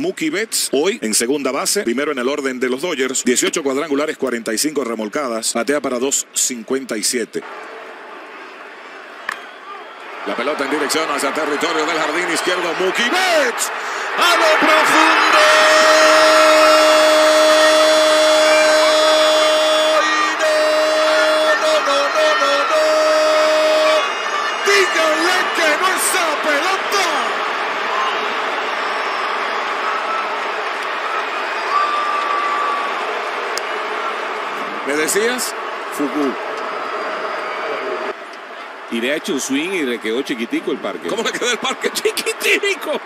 Mookie Betts. Hoy en segunda base, primero en el orden de los Dodgers. 18 cuadrangulares, 45 remolcadas. Batea para 2.57. La pelota en dirección hacia territorio del jardín izquierdo. Mookie Betts. A lo profundo. Díganle que no esa pelota. ¿Me decías? Fuku. Y le ha hecho un swing y le quedó chiquitico el parque. ¿Cómo le quedó el parque chiquitico?